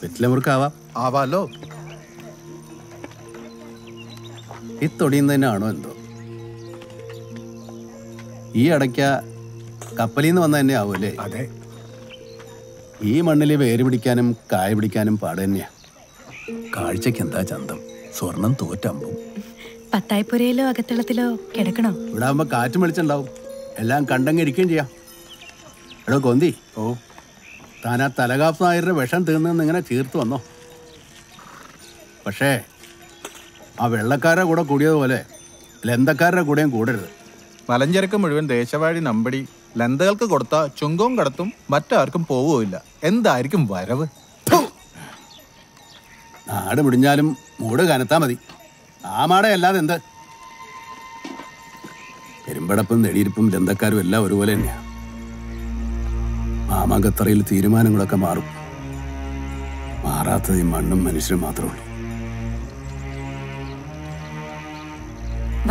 വെറ്റില മുറുക്കാവാം. ആവാലോ? ഈ തൊടിയിൽ തന്നെയാണോ എന്തോ? ഈ അടയ്ക്ക കപ്പലിൽ നിന്ന് വന്ന തന്നെ ആവുമല്ലേ അതെ. ഈ മണ്ണിൽ വേര് പിടിക്കാനും കായ പിടിക്കാനും പാട് തന്നെയാ. കാഴ്ചക്ക് എന്താ ചന്തം? സ്വർണം തോറ്റമ്പും പത്തായ്പുരയിലോ അകത്തളത്തിലോ കിടക്കണോ? ഇവിടെ ആകുമ്പോ കാറ്റും വെളിച്ചുണ്ടാവും എല്ലാം കണ്ടങ്ങ് ഇരിക്കുകയും ചെയ്യാം. എടോ കൊന്തി ഓ. താൻ ആ തലകാപ്പ് നായരുടെ വിഷം തീർന്നെന്ന് ഇങ്ങനെ ചീർത്ത് വന്നോ? പക്ഷേ ആ വെള്ളക്കാരുടെ കൂടെ കൂടിയതുപോലെ ലന്തക്കാരുടെ കൂടെയും കൂടരുത്. മലഞ്ചരക്ക് മുഴുവൻ ദേശവാഴി നമ്പടി ലന്തകൾക്ക് കൊടുത്ത ചുങ്കവും കടത്തും മറ്റാർക്കും പോവുകയില്ല എന്തായിരിക്കും വരവ്? നാട് മുടിഞ്ഞാലും മൂട് കനത്താ മതി. ആ മാടയല്ലാതെ എന്ത്? പെരുമ്പടപ്പും നെടിയിരിപ്പും ലന്തക്കാരും എല്ലാം ഒരുപോലെ തന്നെയാണ് മാമാങ്കത്തറയിൽ തീരുമാനങ്ങളൊക്കെ മാറും. മാറാത്തത് ഈ മണ്ണും മനുഷ്യരും മാത്രമേ ഉള്ളൂ.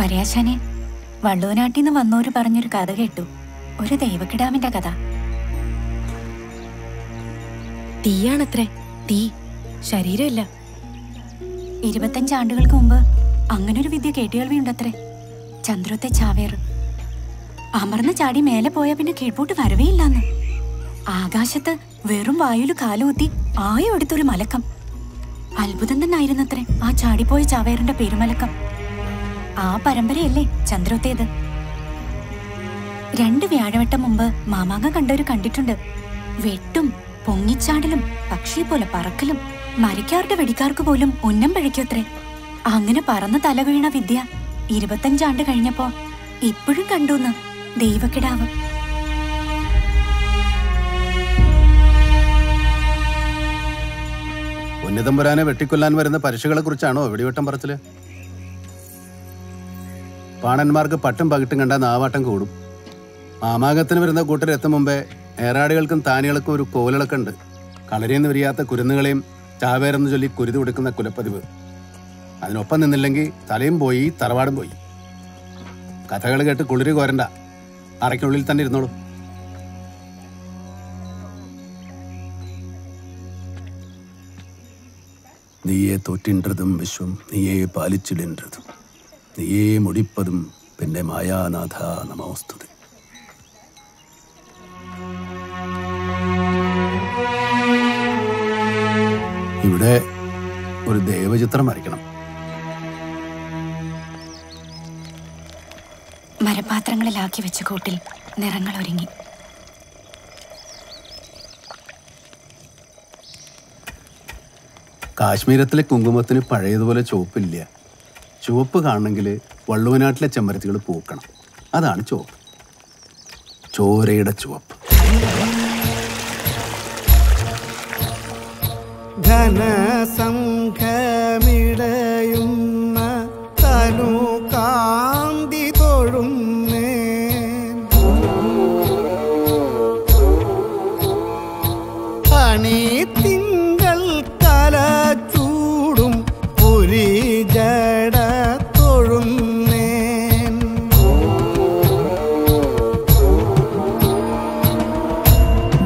വരയാശാനെ വള്ളൂനാട്ടിൽ നിന്ന് വന്നോര് പറഞ്ഞൊരു കഥ കേട്ടു. ഒരു ദൈവക്കിടാമിന്റെ കഥ. തീയാണത്രേ തീ. ശരീരമില്ല. ഇരുപത്തഞ്ച് ആണ്ടുകൾക്ക് മുമ്പ് അങ്ങനൊരു വിദ്യ കേട്ടുകേൾവിയുണ്ടത്രേ. ചന്ദ്രത്തെ ചാവേർ അമർന്ന് ചാടി മേലെ പോയ പിന്നെ കീഴ്പോട്ട് വരവേയില്ലാന്ന്. ആകാശത്ത് വെറും വായുൽ കാലുകുത്തി ആയോ എടുത്തൊരു മലക്കം. അത്ഭുതം തന്നെയായിരുന്നത്രേ ആ ചാടിപ്പോയ ചാവേറിന്റെ പെരുമലക്കം. ആ പരമ്പരയല്ലേ ചന്ദ്രത്തേത്. രണ്ട് വ്യാഴവട്ടം മുമ്പ് മാമാങ്ക കണ്ടവര് കണ്ടിട്ടുണ്ട്. വെട്ടും പൊങ്ങിച്ചാടലും പക്ഷിയെ പോലെ പറക്കലും മരിക്കാരുടെ വെടിക്കാർക്ക് പോലും ഉന്നം പഴിക്കോത്രേ. അങ്ങനെ പറന്ന് തല വീണ വിദ്യ ഇരുപത്തഞ്ചാണ്ട് കഴിഞ്ഞപ്പോ ഇപ്പോഴും കണ്ടുന്ന് ദൈവക്കിടാവ്. ഉന്നതമ്പുരാനെ വെട്ടിക്കൊല്ലാൻ വരുന്ന പരിശുകളെ കുറിച്ചാണോ വെടിവെട്ടം പറച്ചിൽ? പാണന്മാർക്ക് പട്ടും പകിട്ടും കണ്ട നാവാട്ടം കൂടും. മാമാകത്തിന് വരുന്ന കൂട്ടർ എത്തും മുമ്പേ ഏറാടികൾക്കും താനികൾക്കും ഒരു കോലിളക്കം ഉണ്ട് കളരിയെന്ന് വിരിയാത്ത കുരുന്നുകളെയും ചാവേരെന്ന് ചൊല്ലി കുരുതി കൊടുക്കുന്ന കുലപ്പതിവ്. അതിനൊപ്പം നിന്നില്ലെങ്കിൽ തലയും പോയി തറവാടും പോയി. കഥകൾ കേട്ട് കുളിരി കോരണ്ട. അറയ്ക്കുള്ളിൽ തന്നെ ഇരുന്നോളൂ. നീയെ തോറ്റിന്റതും വിശ്വം നീയെ പാലിച്ചിടേണ്ടതും നീയെ മുടിപ്പതും പിന്നെ മായാനാഥ നമോസ്തുതി. ഇവിടെ ഒരു ദേവചിത്രം വരയ്ക്കണം. മരപാത്രങ്ങളിലാക്കി വെച്ച കൂട്ടിൽ നിറങ്ങൾ ഒരുങ്ങി. കാശ്മീരത്തിലെ കുങ്കുമത്തിന് പഴയതുപോലെ ചുവപ്പില്ല. ചുവപ്പ് കാണണമെങ്കിൽ വള്ളുവനാട്ടിലെ ചെമ്പരത്തികൾ പൂക്കണം. അതാണ് ചുവപ്പ്. ചോരയുടെ ചുവപ്പ്. ഘനസംഘമിടയുന്ന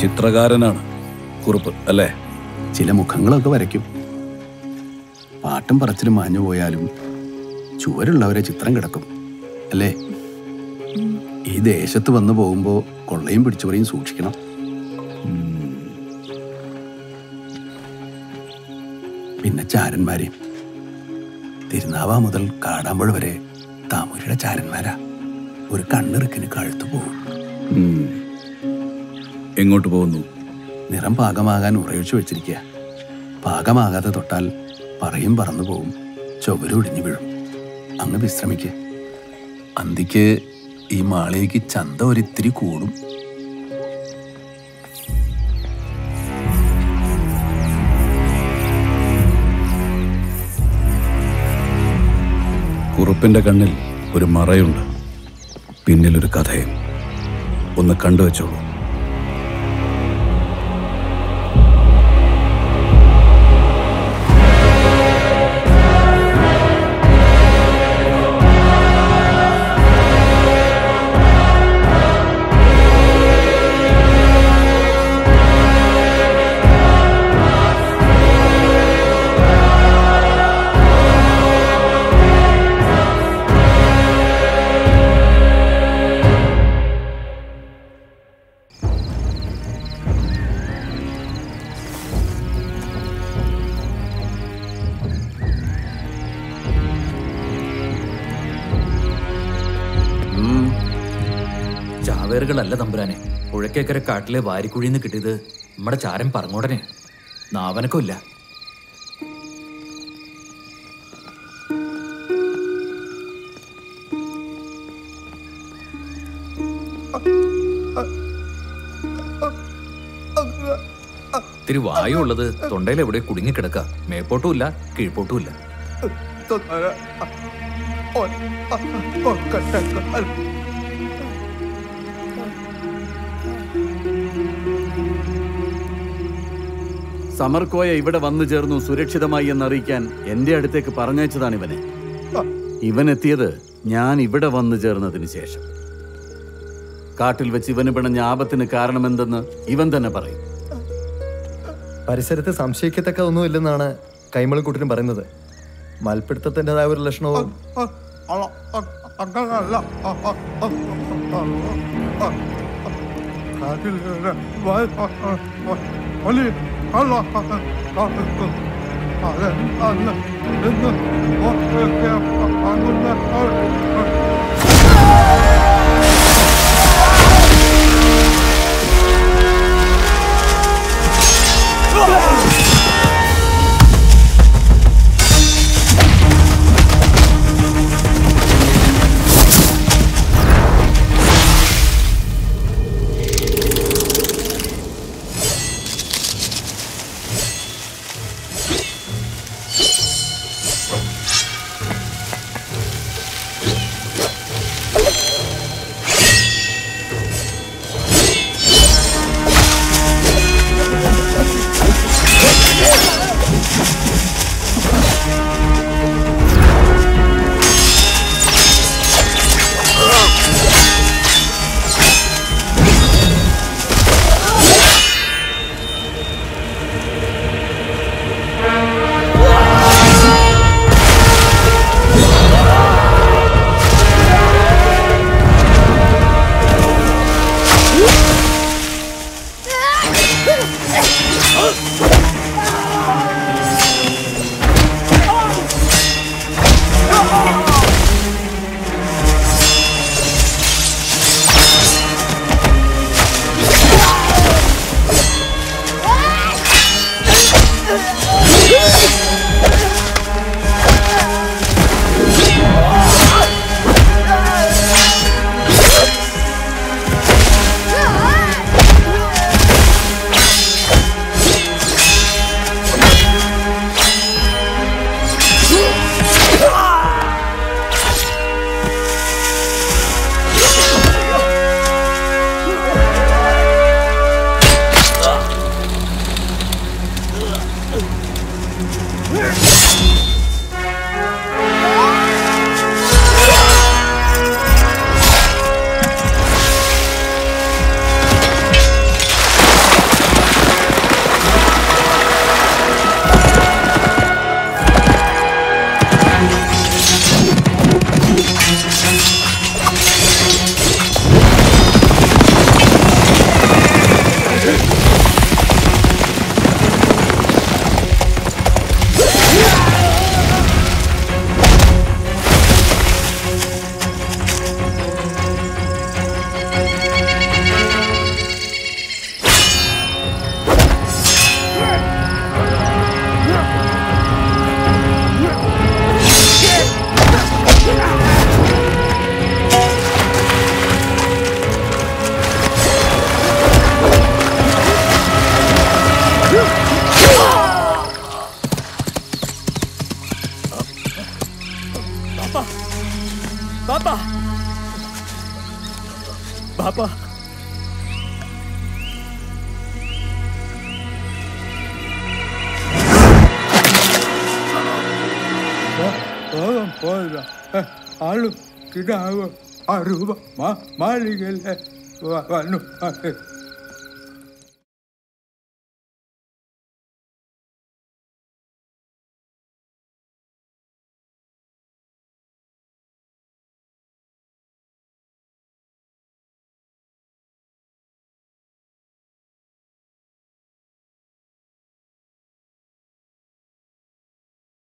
ചിത്രകാരനാണ്. കുറുപ്പ് അല്ലേ? ചില മുഖങ്ങളൊക്കെ വരയ്ക്കും. പാട്ടും പറച്ചിലും മാഞ്ഞു പോയാലും ചുവരുള്ളവരെ ചിത്രം കിടക്കും അല്ലേ? ഈ ദേശത്ത് വന്നു പോകുമ്പോൾ കൊള്ളയും പിടിച്ചവരെയും സൂക്ഷിക്കണം. പിന്നെ ചാരന്മാരെയും തിരുനാവ മുതൽ കാടാമ്പുഴ വരെ താമരയുടെ ചാരന്മാരാ. ഒരു കണ്ണിറുക്കിന് കഴുത്തു പോകും എങ്ങോട്ട് പോകുന്നു? നിറം പാകമാകാൻ ഉറയൊഴിച്ചു വെച്ചിരിക്കുക. പാകമാകാതെ തൊട്ടാൽ പറയും പറന്നു പോകും ചുവരൊടിഞ്ഞു വീഴും. അങ്ങ് വിശ്രമിക്കുക അന്തിക്ക് ഈ മാളികയ്ക്ക് ചന്ത ഒരിത്തിരി കൂടും. കുറുപ്പിന്റെ കണ്ണിൽ ഒരു മറയുണ്ട്. പിന്നിലൊരു കഥയും. ഒന്ന് കണ്ടുവച്ചോളൂ. ചാവേറുകളല്ല തമ്പുരാനെ. പുഴക്കേക്കര കാട്ടിലെ വാരിക്കുഴിന്ന് കിട്ടിയത് നമ്മുടെ ചാരൻ പറഞ്ഞോടനെ നാവനക്കുമില്ല ഇത്തിരി വായുള്ളത് തൊണ്ടയിൽ എവിടെ കുടുങ്ങിക്കിടക്ക മേപ്പോട്ടും ഇല്ല കീഴ്പോട്ടും ഇല്ല. സമർക്കോയ ഇവിടെ വന്നു ചേർന്നു സുരക്ഷിതമായി എന്നറിയിക്കാൻ എന്റെ അടുത്തേക്ക് പറഞ്ഞയച്ചതാണ് ഇവനെ. ഇവനെത്തിയത് ഞാൻ ഇവിടെ വന്നു ചേർന്നതിന് ശേഷം. കാട്ടിൽ വെച്ച് ഇവന് പിണഞ്ഞ ആപത്തിന് കാരണമെന്തെന്ന് ഇവൻ തന്നെ പറയും. പരിസരത്ത് സംശയിക്കത്തക്ക ഒന്നുമില്ലെന്നാണ് കൈമളിക്കൂട്ടിനും പറയുന്നത്. മൽപിടുത്തത്തിന്റെതായ ഒരു ലക്ഷണവും അങ്ങനല്ല Allah bakın. Bakın. Allah Allah. Allah. Allah. Allah. Allah. Allah. Allah. பாப்பா. பாப்பா. போதும். போதும் ஆளு கிட்ட அருவா மாளிகையில் வரணும்